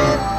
Yeah.